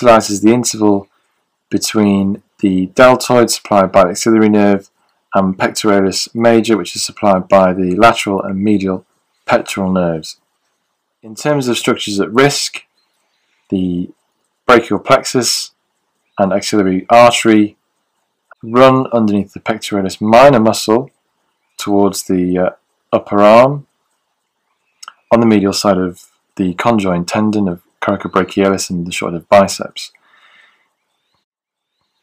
utilizes the interval between the deltoid supplied by the axillary nerve and pectoralis major which is supplied by the lateral and medial pectoral nerves. In terms of structures at risk, the brachial plexus and axillary artery run underneath the pectoralis minor muscle towards the uh, upper arm on the medial side of the conjoined tendon of coracobrachialis and the of biceps.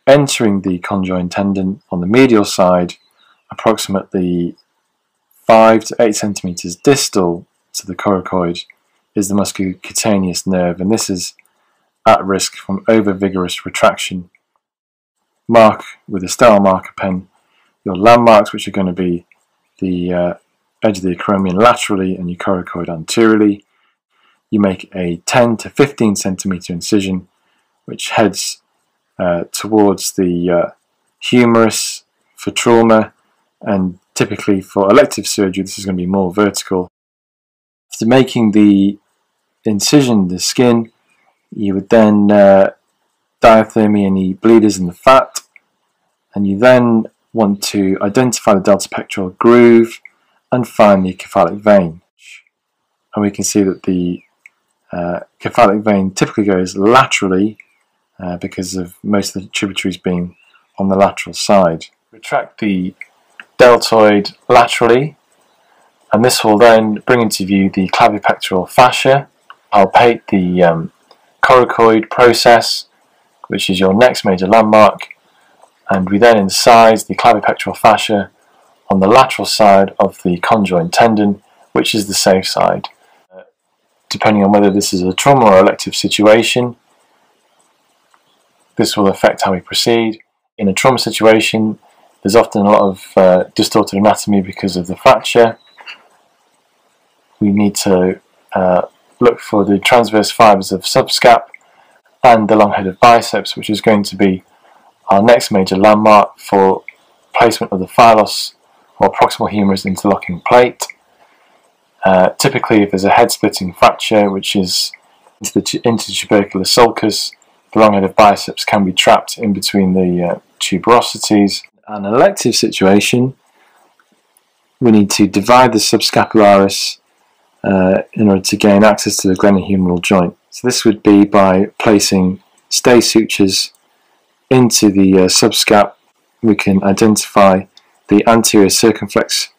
Entering the conjoined tendon on the medial side, approximately 5 to 8 centimeters distal to the coracoid, is the musculocutaneous nerve, and this is at risk from over vigorous retraction. Mark with a sterile marker pen your landmarks, which are going to be the uh, edge of the acromion laterally and your coracoid anteriorly. You make a 10 to 15 centimeter incision, which heads uh, towards the uh, humerus for trauma, and typically for elective surgery, this is going to be more vertical. After making the incision, the skin, you would then uh, diathermy any bleeders in the fat, and you then want to identify the deltopectoral groove and find the cephalic vein. And we can see that the uh, cephalic vein typically goes laterally uh, because of most of the tributaries being on the lateral side. Retract the deltoid laterally and this will then bring into view the clavipectoral fascia, palpate the um, coracoid process which is your next major landmark and we then incise the clavipectoral fascia on the lateral side of the conjoined tendon, which is the safe side. Depending on whether this is a trauma or elective situation, this will affect how we proceed. In a trauma situation, there's often a lot of uh, distorted anatomy because of the fracture. We need to uh, look for the transverse fibers of subscap and the long head of biceps, which is going to be our next major landmark for placement of the PHILOS or proximal humerus interlocking plate. Uh, typically, if there's a head-splitting fracture, which is into the intertubercular sulcus, the long head of biceps can be trapped in between the uh, tuberosities. An elective situation, we need to divide the subscapularis uh, in order to gain access to the glenohumeral joint. So this would be by placing stay sutures into the uh, subscap. We can identify the anterior circumflex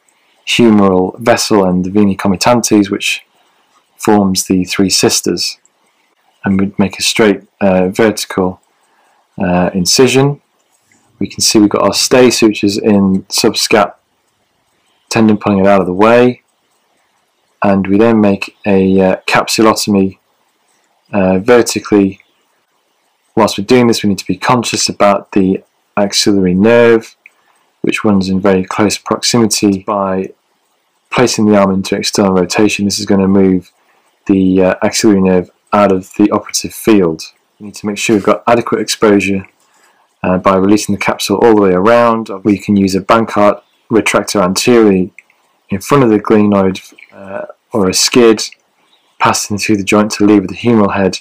humeral vessel and the vena comitantes, which forms the three sisters. And we'd make a straight uh, vertical uh, incision. We can see we've got our stay sutures in subscap tendon pulling it out of the way. And we then make a uh, capsulotomy uh, vertically. Whilst we're doing this, we need to be conscious about the axillary nerve which runs in very close proximity by placing the arm into external rotation. This is going to move the uh, axillary nerve out of the operative field. We need to make sure we've got adequate exposure uh, by releasing the capsule all the way around. We can use a Bankart retractor anteriorly in front of the glenoid uh, or a skid passing through the joint to lever the humeral head